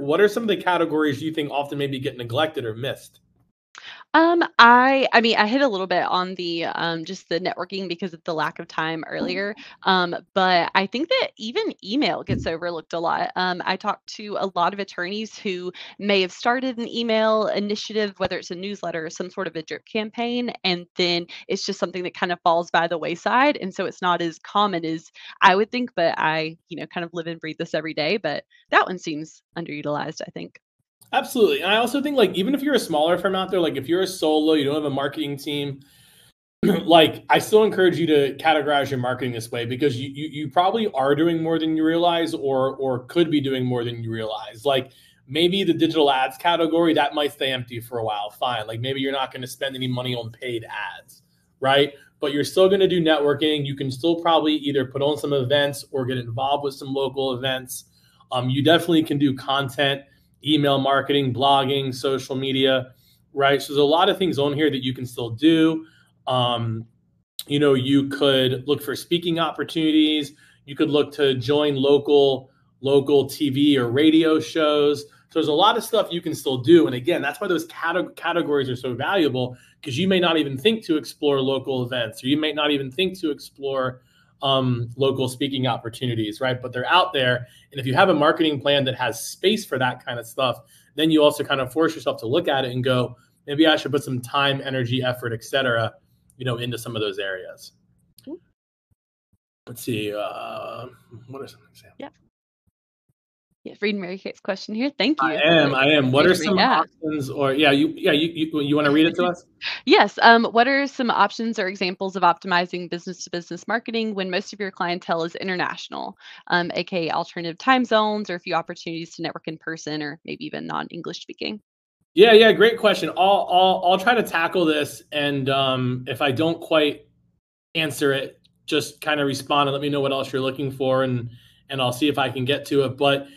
what are some of the categories you think often maybe get neglected or missed? Um, I I mean, I hit a little bit on the um, just the networking because of the lack of time earlier. Um, but I think that even email gets overlooked a lot. Um, I talked to a lot of attorneys who may have started an email initiative, whether it's a newsletter or some sort of a drip campaign, and then it's just something that kind of falls by the wayside. And so it's not as common as I would think, but I, you know, kind of live and breathe this every day. But that one seems underutilized, I think. Absolutely. And I also think like even if you're a smaller firm out there, like if you're a solo, you don't have a marketing team, like I still encourage you to categorize your marketing this way because you, you you probably are doing more than you realize or or could be doing more than you realize. Like maybe the digital ads category that might stay empty for a while. Fine. Like maybe you're not going to spend any money on paid ads, right? But you're still going to do networking. You can still probably either put on some events or get involved with some local events. Um, you definitely can do content email marketing, blogging, social media, right? So there's a lot of things on here that you can still do. Um, you know, you could look for speaking opportunities. You could look to join local local TV or radio shows. So there's a lot of stuff you can still do. And again, that's why those cate- categories are so valuable because you may not even think to explore local events or you may not even think to explore um, local speaking opportunities, right? But they're out there. And if you have a marketing plan that has space for that kind of stuff, then you also kind of force yourself to look at it and go, maybe I should put some time, energy, effort, etc., you know, into some of those areas. Let's see. Uh, what are some examples? Yeah. Yeah, reading Mary Kate's question here. Thank you. I am. I am. What are some options, or yeah, you yeah you you, you want to read it to us? yes. Um, what are some options or examples of optimizing business to business marketing when most of your clientele is international, um, aka alternative time zones, or a few opportunities to network in person, or maybe even non-English speaking? Yeah, yeah, great question. I'll I'll I'll try to tackle this, and um, if I don't quite answer it, just kind of respond and let me know what else you're looking for, and and I'll see if I can get to it. But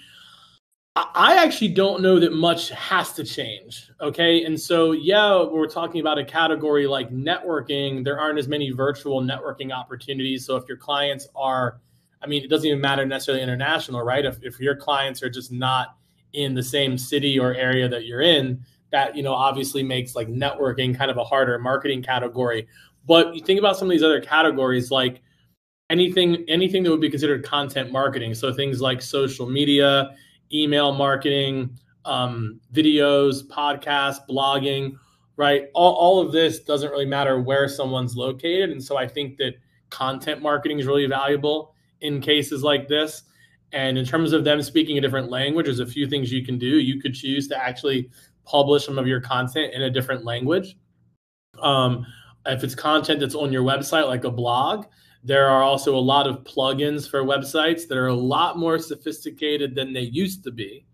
I actually don't know that much has to change. Okay. And so, yeah, we're talking about a category like networking. There aren't as many virtual networking opportunities. So, if your clients are, I mean, it doesn't even matter necessarily international, right? If, if your clients are just not in the same city or area that you're in, that, you know, obviously makes like networking kind of a harder marketing category. But you think about some of these other categories like anything, anything that would be considered content marketing. So, things like social media email marketing, um, videos, podcasts, blogging, right? All, all of this doesn't really matter where someone's located. And so I think that content marketing is really valuable in cases like this. And in terms of them speaking a different language, there's a few things you can do. You could choose to actually publish some of your content in a different language. Um, if it's content that's on your website, like a blog, there are also a lot of plugins for websites that are a lot more sophisticated than they used to be.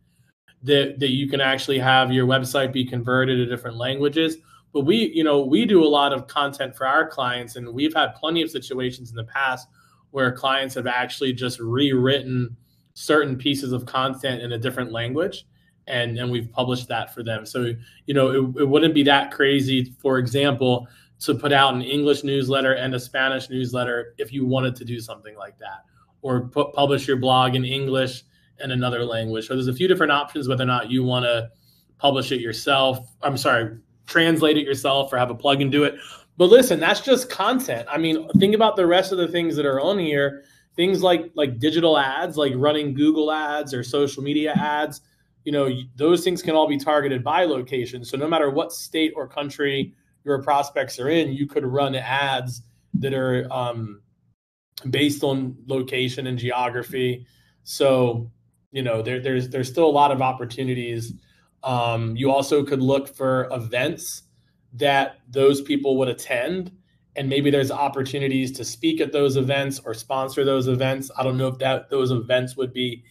That, that you can actually have your website be converted to different languages. But we, you know, we do a lot of content for our clients, and we've had plenty of situations in the past where clients have actually just rewritten certain pieces of content in a different language and and we've published that for them so you know it, it wouldn't be that crazy for example to put out an English newsletter and a Spanish newsletter if you wanted to do something like that, or put, publish your blog in English and another language. So there's a few different options whether or not you want to publish it yourself. I'm sorry, translate it yourself or have a plugin do it. But listen, that's just content. I mean, think about the rest of the things that are on here. Things like like digital ads, like running Google ads or social media ads. You know, those things can all be targeted by location. So no matter what state or country your prospects are in, you could run ads that are um, based on location and geography. So, you know, there, there's there's still a lot of opportunities. Um, you also could look for events that those people would attend, and maybe there's opportunities to speak at those events or sponsor those events. I don't know if that those events would be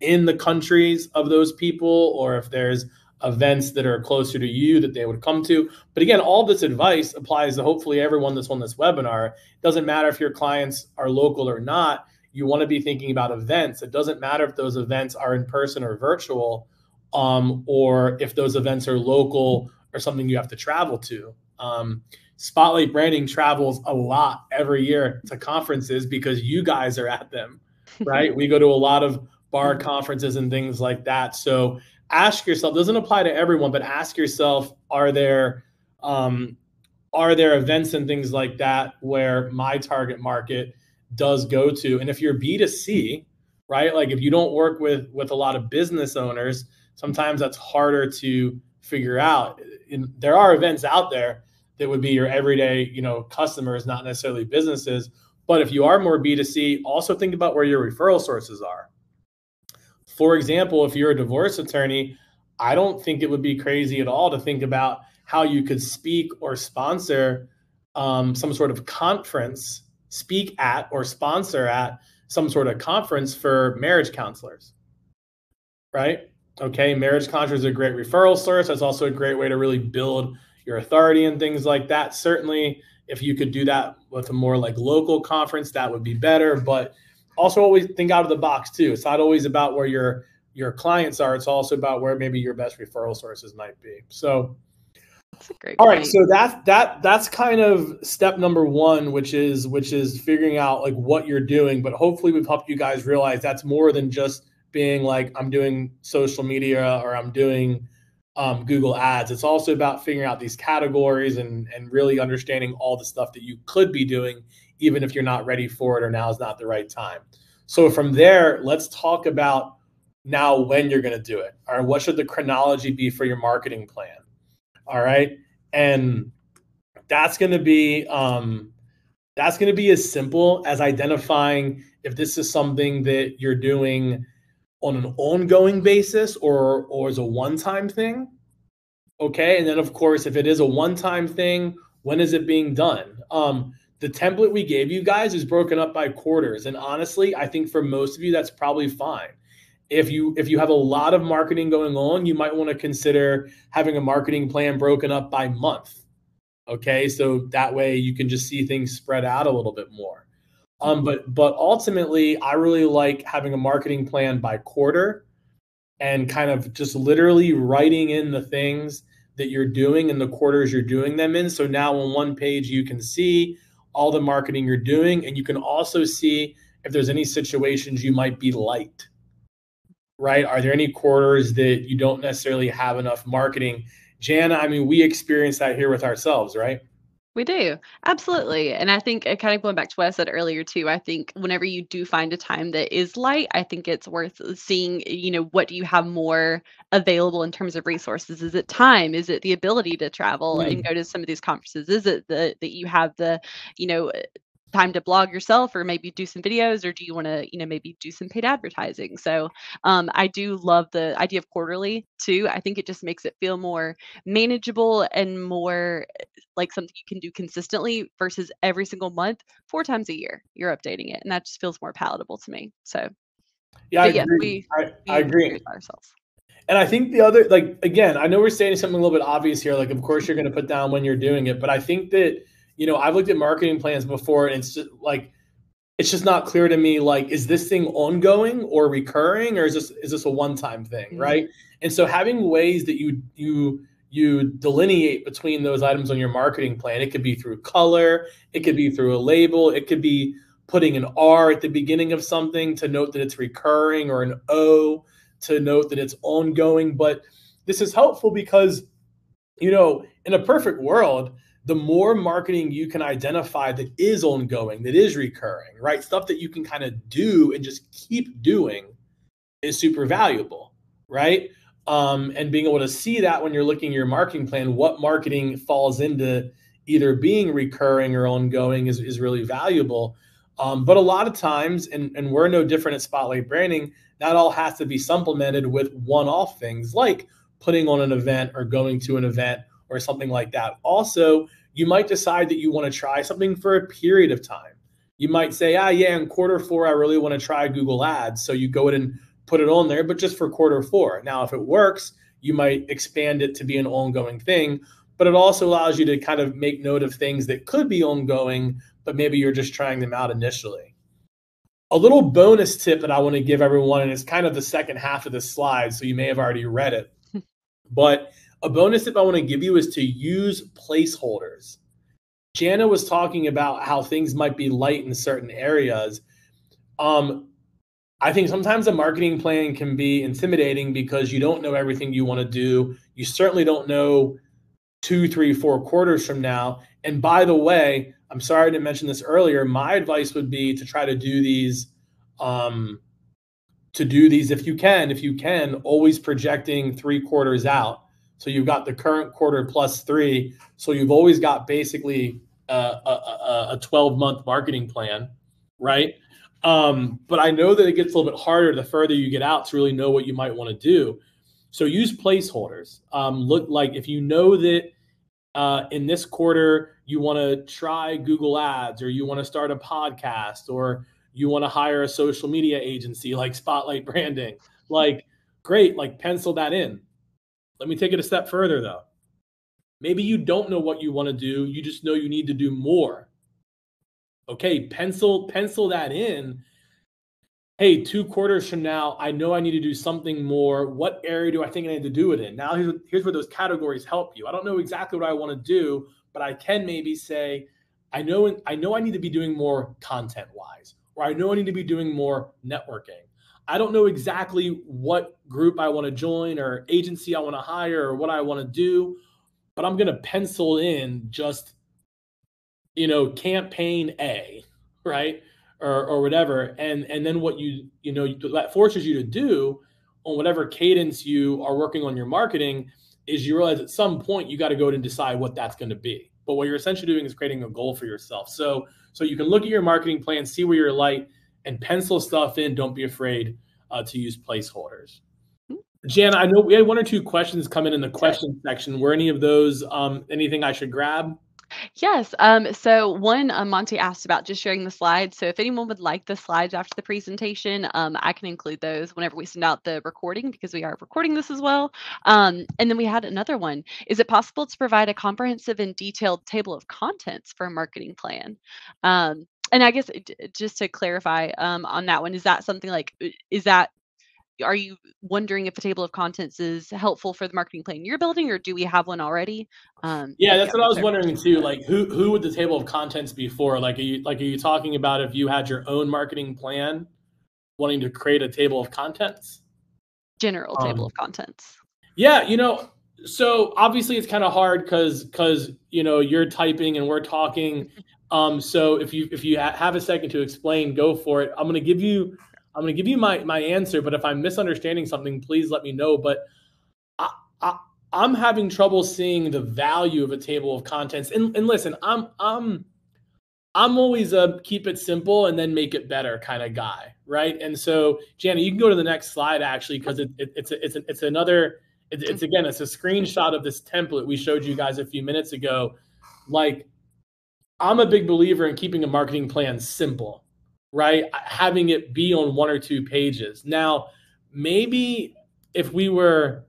in the countries of those people or if there's events that are closer to you that they would come to. But again, all this advice applies to hopefully everyone that's on this webinar. It doesn't matter if your clients are local or not. You want to be thinking about events. It doesn't matter if those events are in person or virtual, um, or if those events are local or something you have to travel to. Um, Spotlight Branding travels a lot every year to conferences because you guys are at them, right? we go to a lot of bar conferences and things like that. So ask yourself, doesn't apply to everyone, but ask yourself, are there um, are there events and things like that where my target market does go to? And if you're B2C, right? Like if you don't work with with a lot of business owners, sometimes that's harder to figure out. And there are events out there that would be your everyday, you know, customers, not necessarily businesses. But if you are more B2C, also think about where your referral sources are. For example, if you're a divorce attorney, I don't think it would be crazy at all to think about how you could speak or sponsor um, some sort of conference, speak at or sponsor at some sort of conference for marriage counselors. Right? Okay, marriage counselors are a great referral source. That's also a great way to really build your authority and things like that. Certainly, if you could do that with a more like local conference, that would be better. But also always think out of the box too. It's not always about where your your clients are. It's also about where maybe your best referral sources might be. So that's a great all right. So that that that's kind of step number one, which is which is figuring out like what you're doing. But hopefully we've helped you guys realize that's more than just being like I'm doing social media or I'm doing um, Google Ads. It's also about figuring out these categories and and really understanding all the stuff that you could be doing, even if you're not ready for it or now is not the right time. So from there, let's talk about now when you're going to do it. All right, what should the chronology be for your marketing plan? All right, and that's going to be um, that's going to be as simple as identifying if this is something that you're doing on an ongoing basis or or as a one-time thing okay and then of course if it is a one-time thing when is it being done um the template we gave you guys is broken up by quarters. And honestly i think for most of you that's probably fine. If you if you have a lot of marketing going on you might want to consider having a marketing plan broken up by month okay? So that way you can just see things spread out a little bit more. Um, but but ultimately, I really like having a marketing plan by quarter and kind of just literally writing in the things that you're doing in the quarters you're doing them in. So now on one page you can see all the marketing you're doing, and you can also see if there's any situations you might be light. Right? Are there any quarters that you don't necessarily have enough marketing? Jana, I mean, we experienced that here with ourselves, right? We do. Absolutely. And I think uh, kind of going back to what I said earlier too, I think whenever you do find a time that is light, I think it's worth uh, seeing, you know, what do you have more available in terms of resources? Is it time? Is it the ability to travel and mm. go to some of these conferences? Is it the that you have the, you know, uh, time to blog yourself or maybe do some videos or do you want to you know maybe do some paid advertising so um, i do love the idea of quarterly too i think it just makes it feel more manageable and more eh, like something you can do consistently versus every single month four times a year you're updating it and that just feels more palatable to me so yeah, I, yeah agree. We, I, we I agree ourselves and I think the other, like, again, I know we're saying something a little bit obvious here. Like, of course, you're going to put down when you're doing it, but I think that you know, I've looked at marketing plans before and it's just like it's just not clear to me like is this thing ongoing or recurring or is this is this a one-time thing, mm-hmm. right? And so having ways that you you you delineate between those items on your marketing plan. It could be through color, it could be through a label, it could be putting an R at the beginning of something to note that it's recurring or an O to note that it's ongoing, but this is helpful because you know, in a perfect world, the more marketing you can identify that is ongoing, that is recurring, right? Stuff that you can kind of do and just keep doing is super valuable, right? Um, and being able to see that when you're looking at your marketing plan, what marketing falls into either being recurring or ongoing is, is really valuable. Um, but a lot of times, and, and we're no different at Spotlight Branding, that all has to be supplemented with one off things like putting on an event or going to an event or something like that. Also, you might decide that you want to try something for a period of time. You might say, ah, yeah, in quarter four, I really want to try Google Ads. So you go ahead and put it on there, but just for quarter four. Now, if it works, you might expand it to be an ongoing thing, but it also allows you to kind of make note of things that could be ongoing, but maybe you're just trying them out initially. A little bonus tip that I want to give everyone, and it's kind of the second half of this slide, so you may have already read it, but a bonus tip I want to give you is to use placeholders. Jana was talking about how things might be light in certain areas. Um, I think sometimes a marketing plan can be intimidating because you don't know everything you want to do. You certainly don't know two, three, four quarters from now. And by the way, I'm sorry I didn't mention this earlier. My advice would be to try to do these, um, to do these if you can, if you can, always projecting three quarters out. So you've got the current quarter plus three. So you've always got basically a, a, a 12 month marketing plan, right? Um, but I know that it gets a little bit harder the further you get out to really know what you might want to do. So use placeholders. Um, look like if you know that uh, in this quarter you want to try Google Ads or you want to start a podcast or you want to hire a social media agency like Spotlight Branding, like great, like pencil that in. Let me take it a step further though. Maybe you don't know what you want to do, you just know you need to do more. Okay, pencil pencil that in. Hey, two quarters from now, I know I need to do something more. What area do I think I need to do it in? Now, here's, here's where those categories help you. I don't know exactly what I want to do, but I can maybe say, I know I know I need to be doing more content wise, or I know I need to be doing more networking. I don't know exactly what group I want to join or agency I want to hire or what I want to do, but I'm going to pencil in just, you know, campaign A, right? Or, or whatever. And, and then what you, you know, that forces you to do on whatever cadence you are working on your marketing is you realize at some point you got to go and decide what that's going to be. But what you're essentially doing is creating a goal for yourself. So, so you can look at your marketing plan, see where you're light, and pencil stuff in. Don't be afraid uh, to use placeholders. Hmm. Jan, I know we had one or two questions come in in the question section. Were any of those um, anything I should grab? Yes. Um, so one, um, Monty asked about just sharing the slides. So if anyone would like the slides after the presentation, um, I can include those whenever we send out the recording because we are recording this as well. Um, and then we had another one. Is it possible to provide a comprehensive and detailed table of contents for a marketing plan? And I guess just to clarify um, on that one, is that something like is that are you wondering if a table of contents is helpful for the marketing plan you're building, or do we have one already? Um, yeah, that's what I was wondering too. Like, who who would the table of contents be for? Like, are you like are you talking about if you had your own marketing plan, wanting to create a table of contents? General table um, of contents. Yeah, you know, so obviously it's kind of hard because because you know you're typing and we're talking um, so if you if you ha- have a second to explain, go for it. I'm going to give you I'm going to give you my my answer, but if I'm misunderstanding something, please let me know. But I, I I'm having trouble seeing the value of a table of contents. And and listen, I'm I'm I'm always a keep it simple and then make it better kind of guy, right? And so, Jana, you can go to the next slide actually because it, it, it's a, it's a, it's another it's, it's again it's a screenshot of this template we showed you guys a few minutes ago. Like I'm a big believer in keeping a marketing plan simple, right? Having it be on one or two pages. Now, maybe if we were,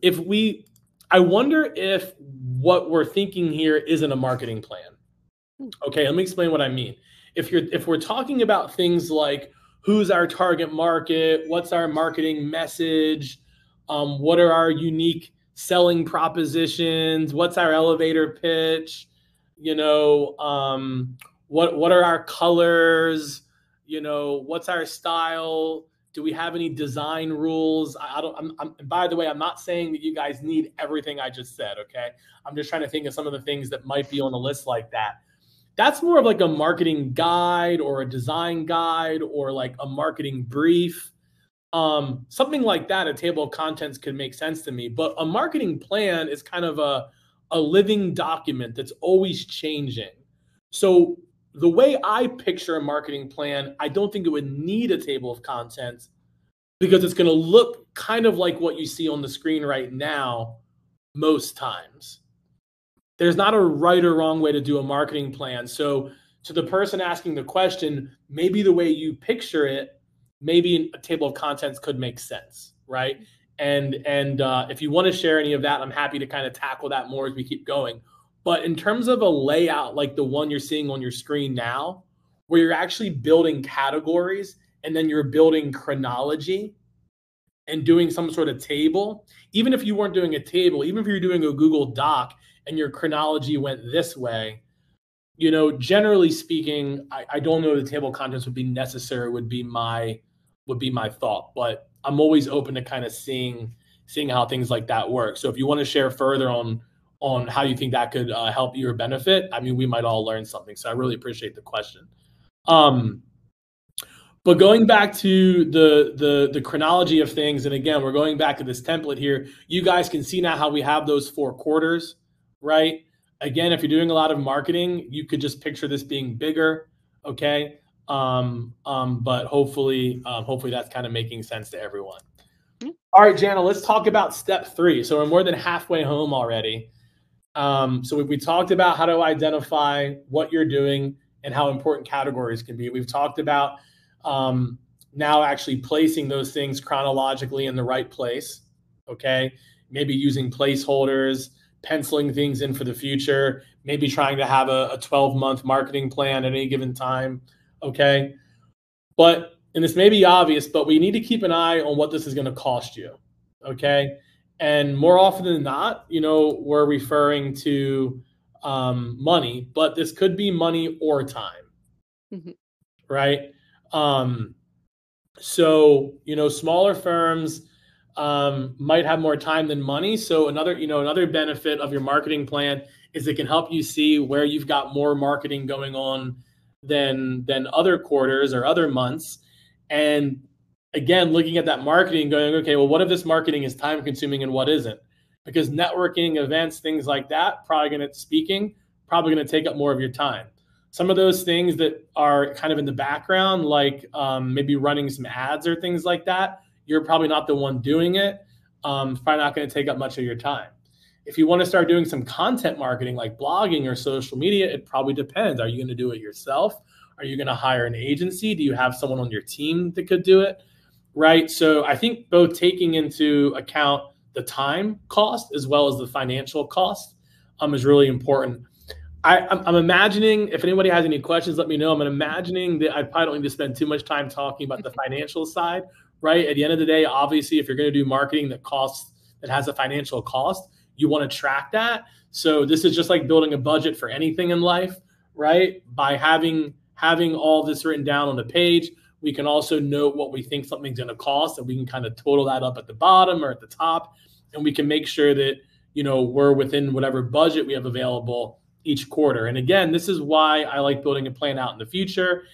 if we, I wonder if what we're thinking here isn't a marketing plan. Okay, let me explain what I mean. If you're, if we're talking about things like who's our target market, what's our marketing message, um, what are our unique selling propositions, what's our elevator pitch, you know um, what what are our colors? You know what's our style? Do we have any design rules? I, I don't I'm, I'm, by the way i'm not saying that you guys need everything i just said okay? I'm just trying to think of some of the things that might be on a list like that. That's more of like a marketing guide or a design guide or like a marketing brief. Um, something like that a table of contents could make sense to me but a marketing plan is kind of a a living document that's always changing. So the way I picture a marketing plan, I don't think it would need a table of contents because it's going to look kind of like what you see on the screen right now most times. There's not a right or wrong way to do a marketing plan. So to the person asking the question, maybe the way you picture it, maybe a table of contents could make sense, right? And and uh, if you want to share any of that i'm happy to kind of tackle that more as we keep going but in terms of a layout like the one you're seeing on your screen now where you're actually building categories and then you're building chronology and doing some sort of table even if you weren't doing a table even if you're doing a google doc and your chronology went this way you know, generally speaking, I, I don't know the table contents would be necessary. Would be my would be my thought, but I'm always open to kind of seeing seeing how things like that work. So if you want to share further on on how you think that could uh, help you or benefit, I mean, we might all learn something. So I really appreciate the question. Um, but going back to the the the chronology of things, and again, we're going back to this template here. You guys can see now how we have those four quarters, right? Again, if you're doing a lot of marketing, you could just picture this being bigger, okay? Um, um, but hopefully, um, hopefully that's kind of making sense to everyone. Mm-hmm. All right, Jana, let's talk about step three. So we're more than halfway home already. Um, so we, we talked about how to identify what you're doing and how important categories can be. We've talked about um, now actually placing those things chronologically in the right place. Okay. Maybe using placeholders, penciling things in for the future, maybe trying to have a, a 12 month marketing plan at any given time. Okay. But, and this may be obvious, but we need to keep an eye on what this is going to cost you. Okay. And more often than not, you know, we're referring to um, money, but this could be money or time. Mm-hmm. Right. Um, so you know, smaller firms um, might have more time than money. So another, you know, another benefit of your marketing plan is it can help you see where you've got more marketing going on than than other quarters or other months. And again, looking at that marketing, going, okay, well, what if this marketing is time consuming and what isn't? Because networking, events, things like that, probably going to speaking, probably going to take up more of your time some of those things that are kind of in the background, like um, maybe running some ads or things like that, you're probably not the one doing it. Um, probably not going to take up much of your time. If you want to start doing some content marketing like blogging or social media, it probably depends. Are you going to do it yourself? Are you going to hire an agency? Do you have someone on your team that could do it? Right. So I think both taking into account the time cost as well as the financial cost um, is really important. I, am imagining if anybody has any questions, let me know. I'm imagining that I probably don't need to spend too much time talking about the financial side, right? At the end of the day, obviously, if you're going to do marketing that costs that has a financial cost, you want to track that. So this is just like building a budget for anything in life, right? By having having all this written down on the page, we can also note what we think something's going to cost, and we can kind of total that up at the bottom or at the top, and we can make sure that you know we're within whatever budget we have available each quarter. And again, this is why I like building a plan out in the future.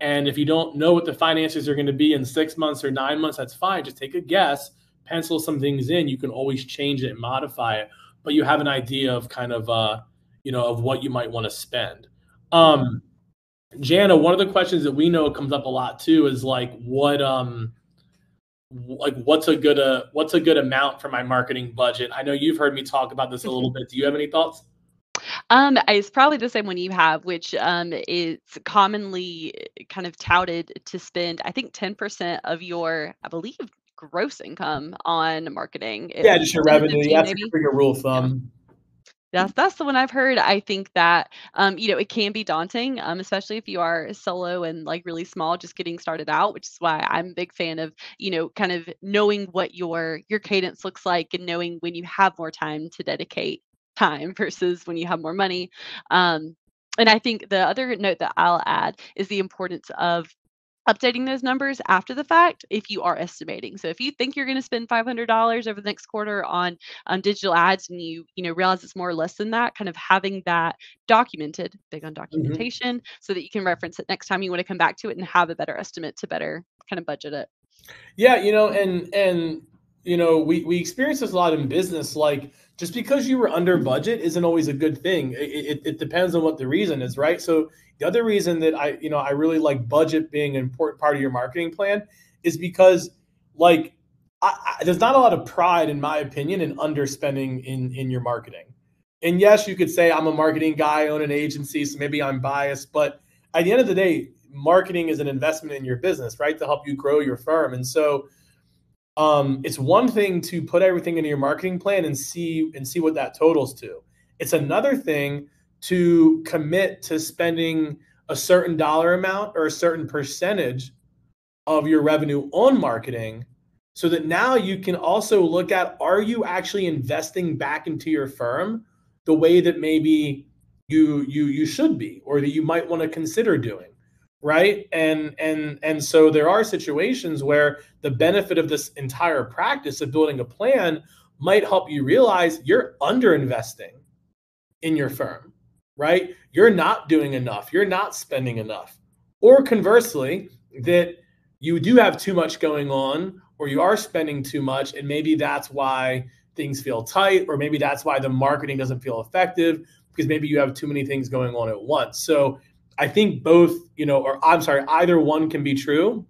And if you don't know what the finances are going to be in six months or nine months, that's fine. Just take a guess, pencil some things in. You can always change it and modify it, but you have an idea of kind of, uh, you know, of what you might want to spend. Um, Jana, one of the questions that we know comes up a lot too is like, what, um, like what's a good, uh, what's a good amount for my marketing budget? I know you've heard me talk about this a little bit. Do you have any thoughts? Um, it's probably the same one you have, which um, is commonly eh, kind of touted to spend, I think, 10% of your, I believe, gross income on marketing. Yeah, just your revenue. That's maybe. a rule of thumb. That's that's the one I've heard. I think that um, you know, it can be daunting, um, especially if you are solo and like really small, just getting started out, which is why I'm a big fan of, you know, kind of knowing what your your cadence looks like and knowing when you have more time to dedicate time versus when you have more money. Um, and I think the other note that I'll add is the importance of updating those numbers after the fact if you are estimating. So if you think you're going to spend $500 over the next quarter on on digital ads and you you know realize it's more or less than that, kind of having that documented, big on mm-hmm. documentation, mm-hmm. so that you can reference it next time you want to come back to it and have a better estimate to better kind of budget it. Yeah, you know, and and you know, we we experience this a lot in business like just because you were under budget isn't always a good thing. It, it, it, depends on what the reason is, right? So the other reason that I, you know, I really like budget being an important part of your marketing plan is because, like, I, I, there's not a lot of pride, in my opinion, in underspending in in your marketing. And yes, you could say I'm a marketing guy, I own an agency, so maybe I'm biased. But at the end of the day, marketing is an investment in your business, right, to help you grow your firm. And so um, it's one thing to put everything into your marketing plan and see and see what that totals to. It's another thing to commit to spending a certain dollar amount or a certain percentage of your revenue on marketing so that now you can also look at are you actually investing back into your firm the way that maybe you you you should be or that you might want to consider doing right? And and and so there are situations where the benefit of this entire practice of building a plan might help you realize you're under investing in your firm right? You're not doing enough. You're not spending enough. Or conversely that you do have too much going on or you are spending too much and maybe that's why things feel tight or maybe that's why the marketing doesn't feel effective because maybe you have too many things going on at once. So I think both, you know, or I'm sorry, either one can be true.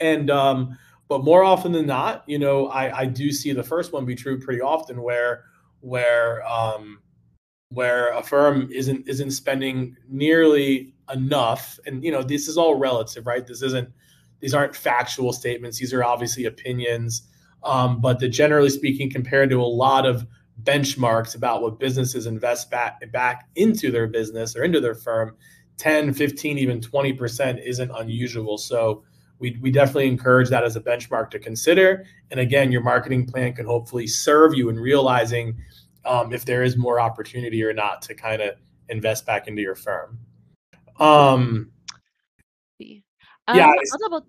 And um, but more often than not, you know, I, I do see the first one be true pretty often where where um where a firm isn't isn't spending nearly enough. And you know, this is all relative, right? This isn't these aren't factual statements. These are obviously opinions. Um, but the generally speaking, compared to a lot of benchmarks about what businesses invest back back into their business or into their firm, 10, 15, even 20% isn't unusual. So we, we definitely encourage that as a benchmark to consider. And again, your marketing plan can hopefully serve you in realizing um, if there is more opportunity or not to kind of invest back into your firm. Um, um yeah, I'll double.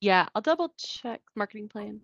Yeah, I'll double check marketing plan.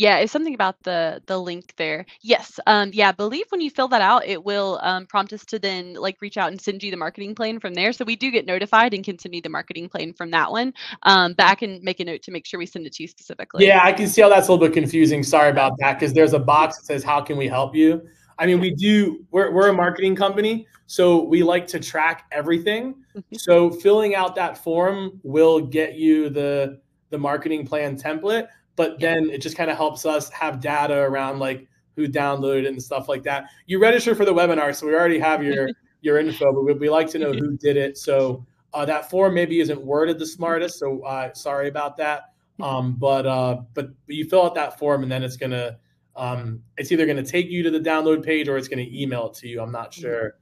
Yeah, it's something about the the link there. Yes, um, yeah, I believe when you fill that out, it will um, prompt us to then like reach out and send you the marketing plan from there. So we do get notified and can send you the marketing plan from that one. Um, but I can make a note to make sure we send it to you specifically. Yeah, I can see how that's a little bit confusing. Sorry about that because there's a box that says "How can we help you?" I mean, we do. We're we're a marketing company, so we like to track everything. Mm-hmm. so filling out that form will get you the the marketing plan template but then it just kind of helps us have data around like who downloaded and stuff like that. You register for the webinar, so we already have your your info, but we, we like to know who did it. So uh, that form maybe isn't worded the smartest, so uh, sorry about that. Um, but uh, but you fill out that form, and then it's gonna um, it's either gonna take you to the download page or it's gonna email it to you. I'm not sure.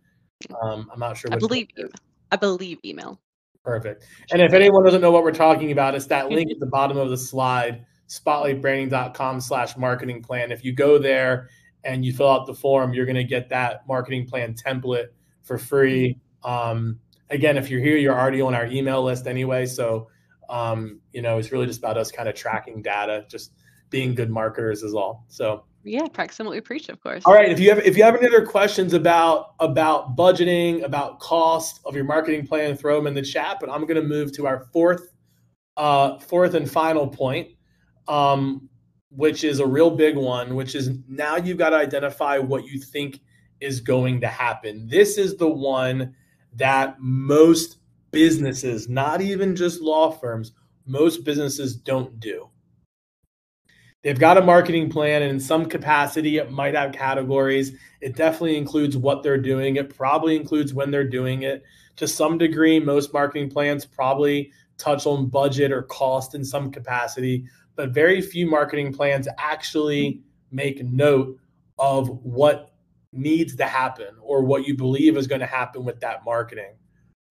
Um, I'm not sure. I believe you. I believe email. Perfect. And if anyone doesn't know what we're talking about, it's that link at the bottom of the slide spotlightbranding.com slash marketing plan. If you go there and you fill out the form, you're going to get that marketing plan template for free. Um, again, if you're here, you're already on our email list anyway. So, um, you know, it's really just about us kind of tracking data, just being good marketers is all. So, yeah, practice what we preach, of course. All right. If you have if you have any other questions about about budgeting, about cost of your marketing plan, throw them in the chat. But I'm going to move to our fourth uh, fourth and final point, um, which is a real big one, which is now you've got to identify what you think is going to happen. This is the one that most businesses, not even just law firms, most businesses don't do. They've got a marketing plan, and in some capacity, it might have categories. It definitely includes what they're doing. It probably includes when they're doing it. To some degree, most marketing plans probably touch on budget or cost in some capacity but very few marketing plans actually make note of what needs to happen or what you believe is going to happen with that marketing.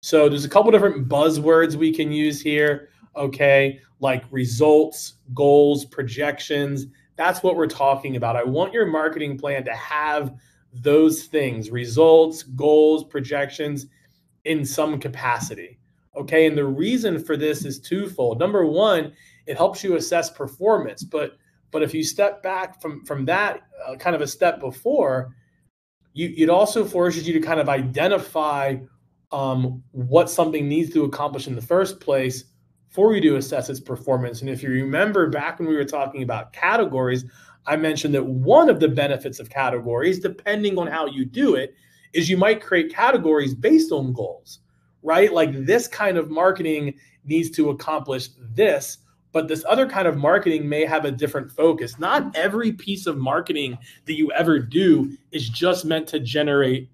So there's a couple different buzzwords we can use here, okay? Like results, goals, projections. That's what we're talking about. I want your marketing plan to have those things, results, goals, projections in some capacity. Okay? And the reason for this is twofold. Number 1 it helps you assess performance. But but if you step back from from that uh, kind of a step before, you, it also forces you to kind of identify um, what something needs to accomplish in the first place for you to assess its performance. And if you remember back when we were talking about categories, I mentioned that one of the benefits of categories, depending on how you do it, is you might create categories based on goals, right? Like this kind of marketing needs to accomplish this but this other kind of marketing may have a different focus. Not every piece of marketing that you ever do is just meant to generate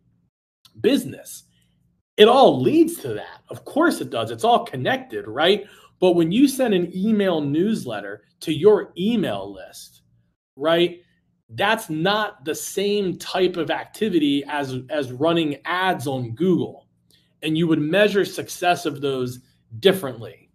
business. It all leads to that. Of course it does. It's all connected, right? But when you send an email newsletter to your email list, right? That's not the same type of activity as as running ads on Google. And you would measure success of those differently.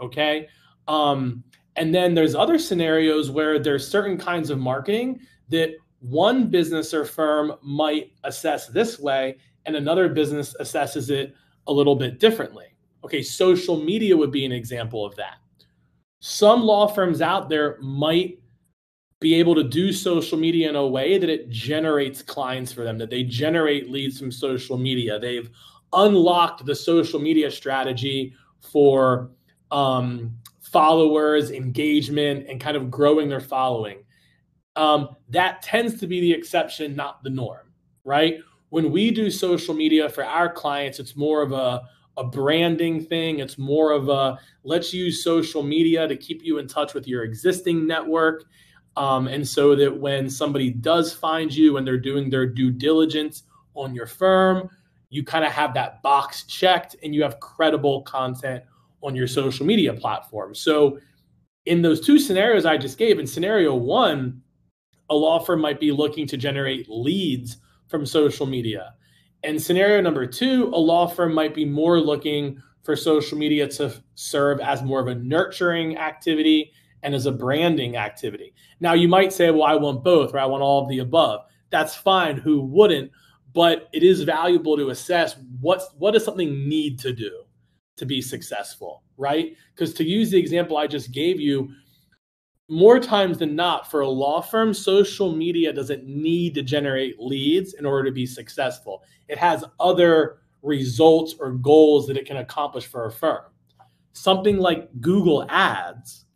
Okay? Um, and then there's other scenarios where there's certain kinds of marketing that one business or firm might assess this way and another business assesses it a little bit differently. Okay, social media would be an example of that. Some law firms out there might be able to do social media in a way that it generates clients for them, that they generate leads from social media. They've unlocked the social media strategy for um, followers, engagement, and kind of growing their following. Um, that tends to be the exception, not the norm, right? When we do social media for our clients, it's more of a a branding thing. It's more of a let's use social media to keep you in touch with your existing network. Um, and so that when somebody does find you and they're doing their due diligence on your firm, you kind of have that box checked and you have credible content on your social media platform. So, in those two scenarios I just gave, in scenario one, a law firm might be looking to generate leads from social media. And scenario number two, a law firm might be more looking for social media to serve as more of a nurturing activity and as a branding activity. Now, you might say, well, I want both, or I want all of the above. That's fine. Who wouldn't? But it is valuable to assess what's what does something need to do to be successful, right? Because to use the example I just gave you, more times than not, for a law firm, social media doesn't need to generate leads in order to be successful. It has other results or goals that it can accomplish for a firm. Something like Google Ads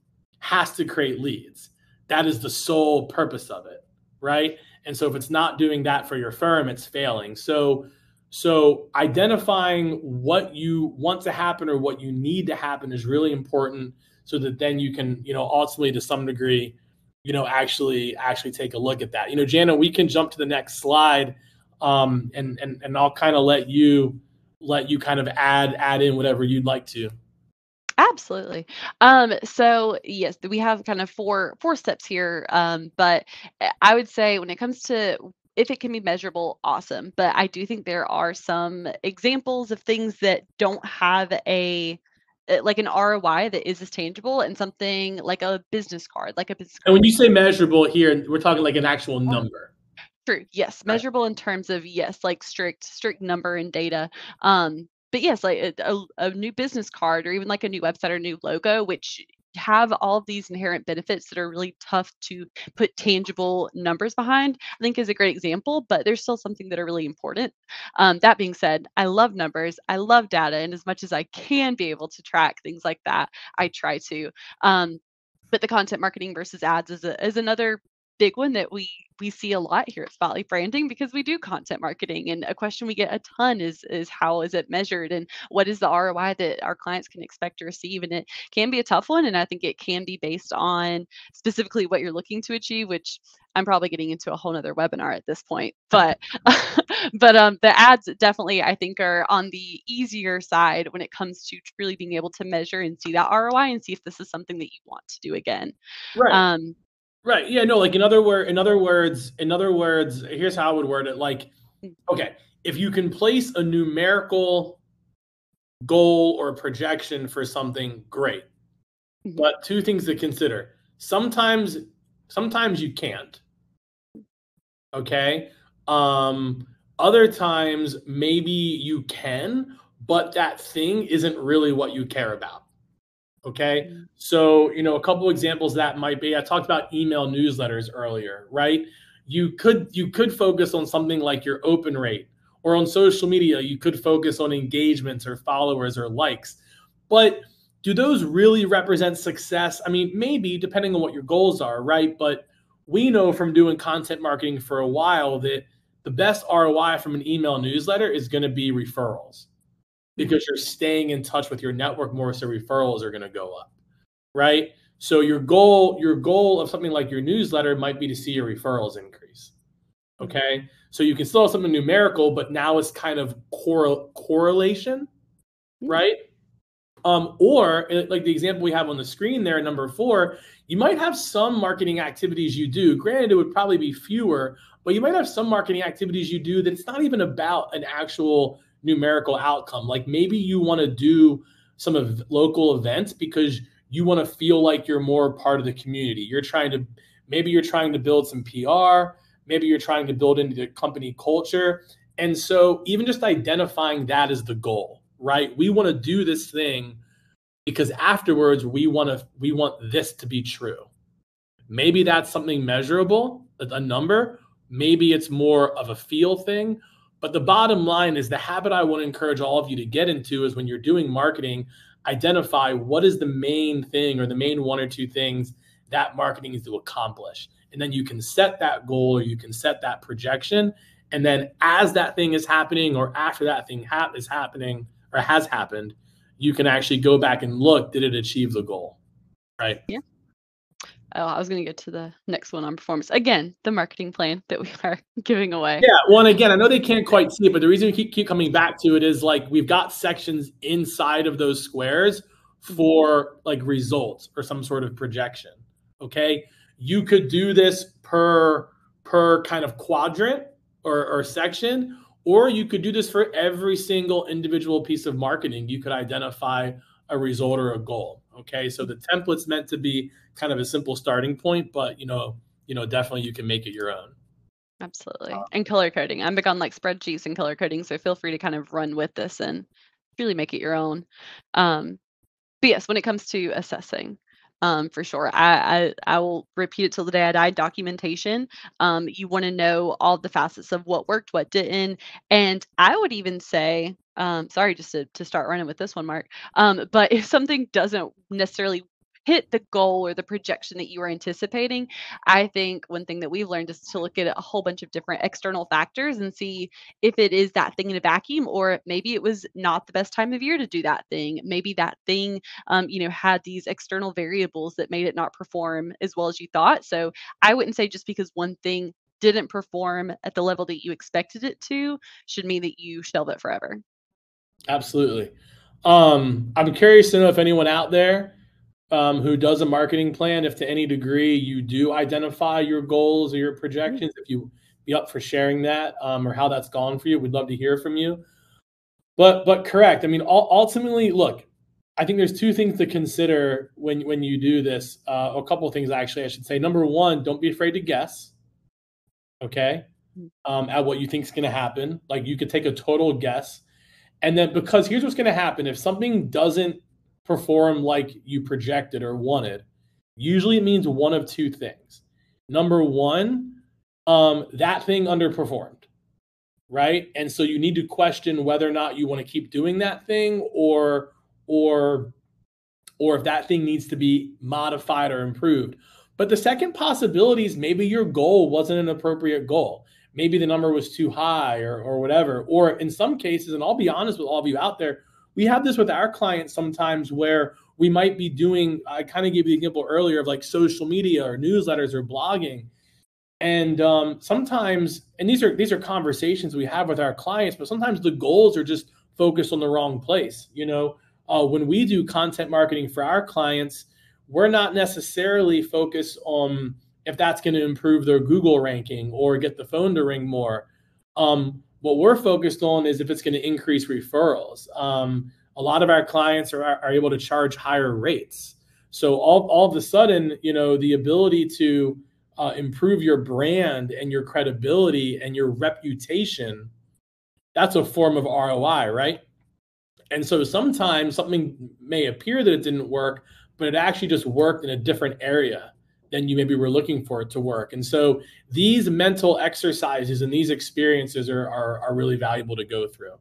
has to create leads. That is the sole purpose of it, right? And so if it's not doing that for your firm, it's failing. So so identifying what you want to happen or what you need to happen is really important so that then you can, you know, ultimately to some degree, you know, actually actually take a look at that. You know, Jana, we can jump to the next slide, um, and and and I'll kind of let you let you kind of add add in whatever you'd like to. Absolutely. Um, so yes, we have kind of four four steps here. Um, but eh, I would say when it comes to if it can be measurable, awesome. But I do think there are some examples of things that don't have a uh, like an ROI that is as tangible and something like a business card, like a business card. And when you say measurable here, we're talking like an actual number. True. Yes. Measurable in terms of yes, like strict, strict number and data. Um, but yes, like a, a, new business card or even like a new website or new logo, which have all of these inherent benefits that are really tough to put tangible numbers behind, I think is a great example, but there's still something that are really important. Um, that being said, I love numbers, I love data, and as much as I can be able to track things like that, I try to. Um, but the content marketing versus ads is, a, is another big one that we we see a lot here at Spotlight Branding because we do content marketing and a question we get a ton is is how is it measured and what is the ROI that our clients can expect to receive and it can be a tough one and I think it can be based on specifically what you're looking to achieve which I'm probably getting into a whole nother webinar at this point but but um the ads definitely I think are on the easier side when it comes to really being able to measure and see that ROI and see if this is something that you want to do again. Right. Um Right. Yeah. No. Like in other word, in other words, in other words, here's how I would word it. Like, okay, if you can place a numerical goal or projection for something, great. Mm-hmm. But two things to consider. Sometimes, sometimes you can't. Okay. Um, other times, maybe you can, but that thing isn't really what you care about. Okay. Mm-hmm. So, you know, a couple examples that might be I talked about email newsletters earlier, right? You could you could focus on something like your open rate or on social media, you could focus on engagements or followers or likes. But do those really represent success? I mean, maybe depending on what your goals are, right? But we know from doing content marketing for a while that the best ROI from an email newsletter is going to be referrals because you're staying in touch with your network more so referrals are going to go up right? So your goal your goal of something like your newsletter might be to see your referrals increase okay? So you can still have something numerical but now it's kind of cor- correlation right? Um, or eh, like the example we have on the screen there number four you might have some marketing activities you do. Granted it would probably be fewer but you might have some marketing activities you do that it's not even about an actual numerical outcome. Like maybe you want to do some of local events because you want to feel like you're more part of the community. You're trying to maybe you're trying to build some PR, maybe you're trying to build into the company culture And so even just identifying that as the goal, right? We want to do this thing because afterwards we want to we want this to be true. Maybe that's something measurable, a number. Maybe it's more of a feel thing. But the bottom line is the habit I want to encourage all of you to get into is when you're doing marketing, identify what is the main thing or the main one or two things that marketing is to accomplish. And then you can set that goal or you can set that projection. And then as that thing is happening or after that thing ha- is happening or has happened, you can actually go back and look did it achieve the goal? Right? Yeah. Oh, I was going to get to the next one on performance. Again, the marketing plan that we are giving away. Yeah. Well, and again, I know they can't quite see it, but the reason we keep, keep coming back to it is like we've got sections inside of those squares mm-hmm. for like results or some sort of projection. Okay. You could do this per per kind of quadrant or, or section, or you could do this for every single individual piece of marketing. You could identify a result or a goal. Okay. So the template's meant to be kind of a simple starting point, but you know, you know, definitely you can make it your own. Absolutely. Uh, and color coding. I'm big on like spreadsheets and color coding. So feel free to kind of run with this and really make it your own. Um, but yes, when it comes to assessing, um, for sure. I, I, I will repeat it till the day I die. Documentation. Um, you want to know all the facets of what worked, what didn't, and I would even say, um, sorry, just to to start running with this one, Mark. Um, but if something doesn't necessarily hit the goal or the projection that you were anticipating. I think one thing that we've learned is to look at a whole bunch of different external factors and see if it is that thing in a vacuum or maybe it was not the best time of year to do that thing. Maybe that thing, um, you know, had these external variables that made it not perform as well as you thought. So I wouldn't say just because one thing didn't perform at the level that you expected it to should mean that you shelve it forever. Absolutely. Um, I'm curious to know if anyone out there um, who does a marketing plan, if to any degree you do identify your goals or your projections, if you be up for sharing that um, or how that's gone for you, we'd love to hear from you. But but correct. I mean, ultimately, look, I think there's two things to consider when when you do this. Uh, a couple of things actually, I should say. Number one, don't be afraid to guess. Okay, mm. um, at what you think is going to happen. Like you could take a total guess, and then because here's what's going to happen: if something doesn't perform like you projected or wanted, usually it means one of two things. Number one, um, that thing underperformed, right? And so you need to question whether or not you want to keep doing that thing or or or if that thing needs to be modified or improved. But the second possibility is maybe your goal wasn't an appropriate goal. Maybe the number was too high or, or whatever. Or in some cases, and I'll be honest with all of you out there, we have this with our clients sometimes where we might be doing i kind of gave you the example earlier of like social media or newsletters or blogging and um, sometimes and these are these are conversations we have with our clients but sometimes the goals are just focused on the wrong place you know uh, when we do content marketing for our clients we're not necessarily focused on if that's going to improve their google ranking or get the phone to ring more um, what we're focused on is if it's going to increase referrals. Um, a lot of our clients are, are able to charge higher rates. So all, all of a sudden, you know, the ability to uh, improve your brand and your credibility and your reputation, that's a form of ROI, right? And so sometimes something may appear that it didn't work, but it actually just worked in a different area than you maybe were looking for it to work. And so these mental exercises and these experiences are, are, are really valuable to go through.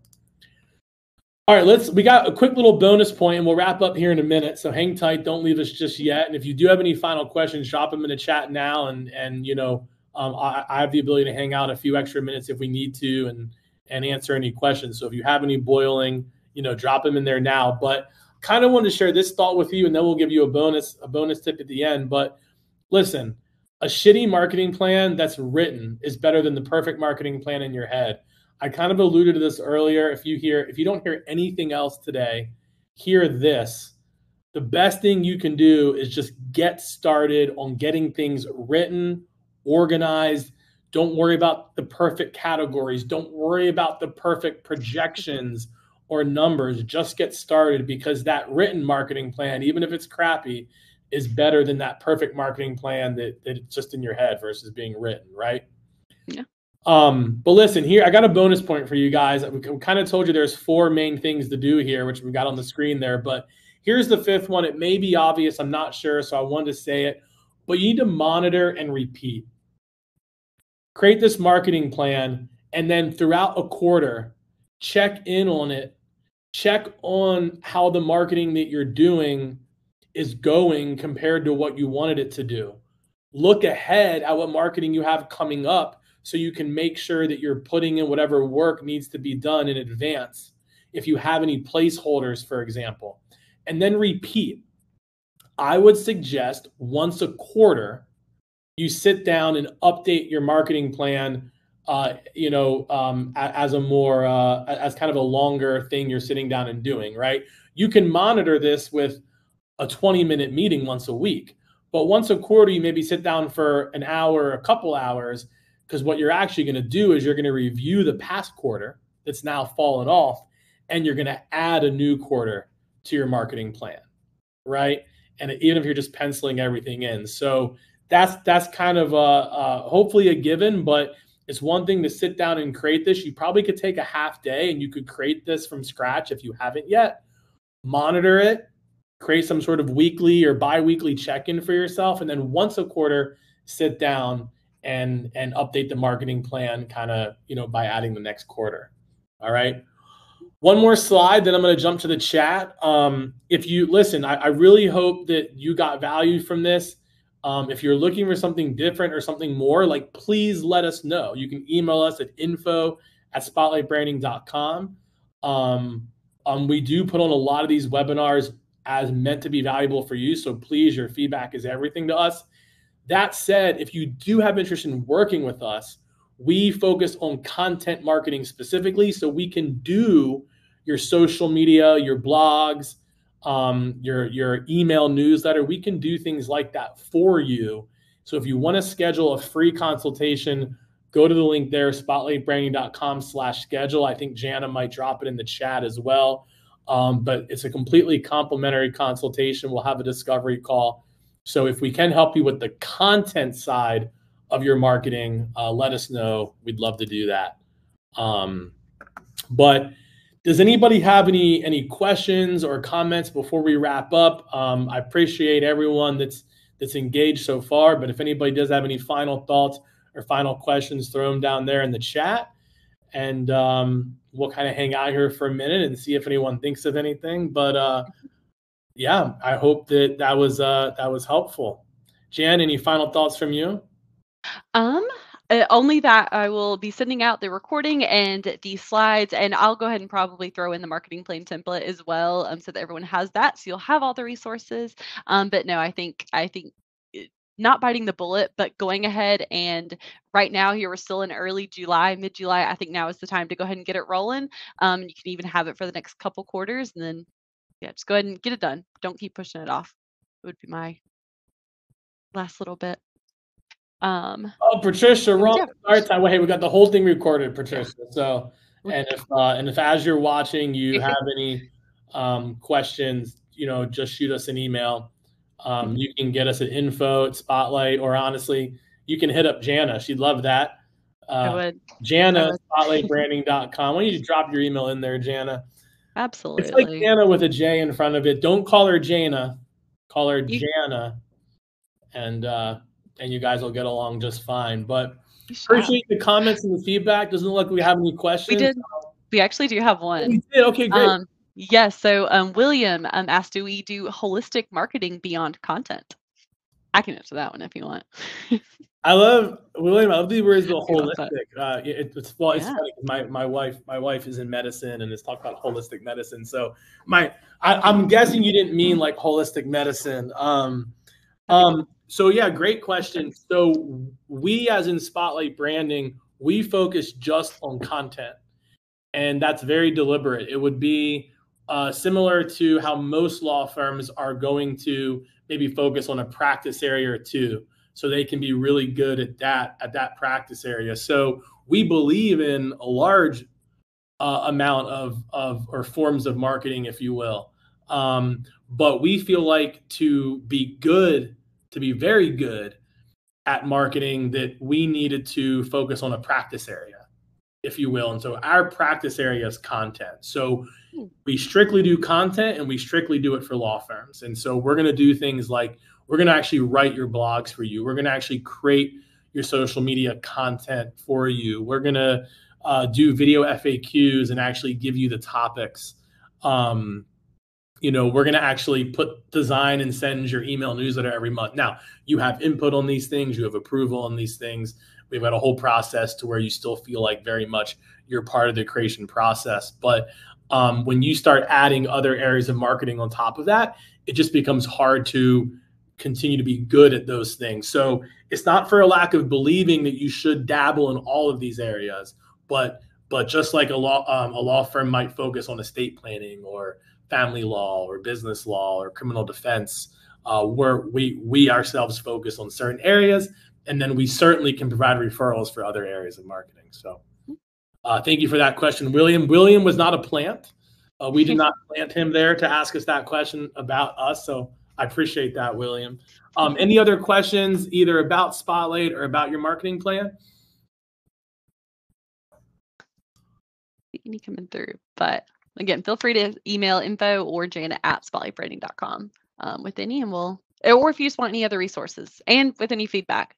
All right, let's. We got a quick little bonus point, and we'll wrap up here in a minute. So hang tight, don't leave us just yet. And if you do have any final questions, drop them in the chat now. And and you know, um, I, I, have the ability to hang out a few extra minutes if we need to, and and answer any questions. So if you have any boiling, you know, drop them in there now. But kind of want to share this thought with you, and then we'll give you a bonus a bonus tip at the end. But listen, a shitty marketing plan that's written is better than the perfect marketing plan in your head. I kind of alluded to this earlier. If you hear, if you don't hear anything else today, hear this. The best thing you can do is just get started on getting things written, organized. Don't worry about the perfect categories. Don't worry about the perfect projections or numbers. Just get started because that written marketing plan, even if it's crappy, is better than that perfect marketing plan that, that it's just in your head versus being written, right? Yeah. Um, but listen, here I got a bonus point for you guys. We kind of told you there's four main things to do here, which we got on the screen there. But here's the fifth one. It may be obvious, I'm not sure, so I wanted to say it. But you need to monitor and repeat. Create this marketing plan, and then throughout a quarter, check in on it. Check on how the marketing that you're doing is going compared to what you wanted it to do. Look ahead at what marketing you have coming up so you can make sure that you're putting in whatever work needs to be done in advance. If you have any placeholders, for example, and then repeat. I would suggest once a quarter, you sit down and update your marketing plan. Uh, you know, um, as a more uh, as kind of a longer thing you're sitting down and doing. Right. You can monitor this with a 20 minute meeting once a week, but once a quarter, you maybe sit down for an hour, a couple hours, because what you're actually going to do is you're going to review the past quarter that's now fallen off, and you're going to add a new quarter to your marketing plan, right? And even if you're just penciling everything in, so that's that's kind of a, a hopefully a given, but it's one thing to sit down and create this. You probably could take a half day and you could create this from scratch if you haven't yet. Monitor it, create some sort of weekly or bi-weekly check-in for yourself, and then once a quarter, sit down and and update the marketing plan kind of you know by adding the next quarter. All right? One more slide then i'm going to jump to the chat. Um, if you listen I, I, really hope that you got value from this. Um, if you're looking for something different or something more like please let us know. You can email us at info at spotlightbranding.com um, um, we do put on a lot of these webinars as meant to be valuable for you so please your feedback is everything to us that said, if you do have interest in working with us, we focus on content marketing specifically so we can do your social media, your blogs, um, your your email newsletter. We can do things like that for you. So if you want to schedule a free consultation, go to the link there, spotlightbranding.com slash schedule. I think Jana might drop it in the chat as well. Um, but it's a completely complimentary consultation. We'll have a discovery call so if we can help you with the content side of your marketing, uh, let us know. We'd love to do that. Um, but does anybody have any any questions or comments before we wrap up? Um, I appreciate everyone that's that's engaged so far. But if anybody does have any final thoughts or final questions, throw them down there in the chat, and um, we'll kind of hang out here for a minute and see if anyone thinks of anything. But uh, yeah, I hope that that was uh, that was helpful. Jan, any final thoughts from you? Um, uh, only that I will be sending out the recording and the slides, and I'll go ahead and probably throw in the marketing plan template as well, um, so that everyone has that. So you'll have all the resources. Um, but no, I think I think not biting the bullet, but going ahead and right now here we're still in early July, mid July. I think now is the time to go ahead and get it rolling. Um, you can even have it for the next couple quarters, and then yeah, just go ahead and get it done. Don't keep pushing it off. It would be my last little bit. Um, oh, Patricia, wrong yeah. start time. Well, hey, we got the whole thing recorded, Patricia. So, and if uh, and if as you're watching, you have any um, questions, you know, just shoot us an email. Um, mm-hmm. you can get us at info at Spotlight, or honestly, you can hit up Jana. She'd love that. Uh, I would. Jana, spotlightbranding.com. Why don't you drop your email in there, Jana? Absolutely. It's like Jana with a J in front of it. Don't call her Jana. Call her you, Jana. And uh and you guys will get along just fine. But appreciate the comments and the feedback. Doesn't look like we have any questions. We did. We actually do have one. We did. Okay, great. Um, yes. So um, William um, asked, "Do we do holistic marketing beyond content?" I can answer that one if you want. I love William. I love the words the holistic. Uh, it, it's well, it's yeah. funny. My my wife my wife is in medicine and is talking about holistic medicine. So my I, am guessing you didn't mean like holistic medicine. Um, um. So yeah, great question. So we as in Spotlight Branding, we focus just on content, and that's very deliberate. It would be uh, similar to how most law firms are going to maybe focus on a practice area or two so they can be really good at that at that practice area. So we believe in a large uh, amount of of or forms of marketing, if you will. Um, but we feel like to be good, to be very good, at marketing that we needed to focus on a practice area, if you will. And so our practice area is content. So. We strictly do content and we strictly do it for law firms. And so we're going to do things like we're going to actually write your blogs for you. We're going to actually create your social media content for you. We're going to uh, do video FAQs and actually give you the topics. Um, you know, we're going to actually put design and send your email newsletter every month. Now, you have input on these things, you have approval on these things. We've got a whole process to where you still feel like very much you're part of the creation process. But um, when you start adding other areas of marketing on top of that, it just becomes hard to continue to be good at those things. So it's not for a lack of believing that you should dabble in all of these areas, but but just like a law um, a law firm might focus on estate planning or family law or business law or criminal defense, uh, where we we ourselves focus on certain areas, and then we certainly can provide referrals for other areas of marketing. So. Uh, thank you for that question, William. William was not a plant. Uh, we did not plant him there to ask us that question about us. So I appreciate that, William. Um, any other questions, either about Spotlight or about your marketing plan? Any coming through, but again, feel free to email info or Janet at spotlightbranding.com um, with any, and we'll, or if you just want any other resources and with any feedback.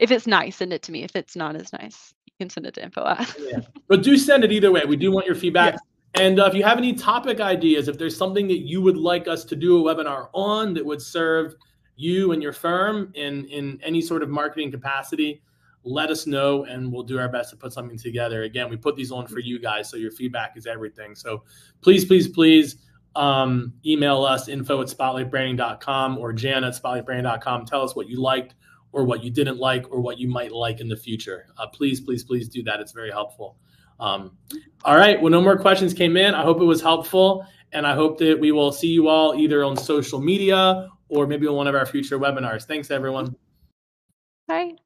If it's nice, send it to me. If it's not as nice, you can send it to info at. yeah. But do send it either way. We do want your feedback. Yeah. And uh, if you have any topic ideas, if there's something that you would like us to do a webinar on that would serve you and your firm in, in any sort of marketing capacity, let us know and we'll do our best to put something together. Again, we put these on for you guys, so your feedback is everything. So please, please, please um, email us info at spotlightbranding.com or jan at spotlightbranding.com. Tell us what you liked or what you didn't like or what you might like in the future. Uh, please, please, please do that. It's very helpful. Um, all right. Well, no more questions came in. I hope it was helpful. And I hope that we will see you all either on social media or maybe on one of our future webinars. Thanks, everyone. Bye.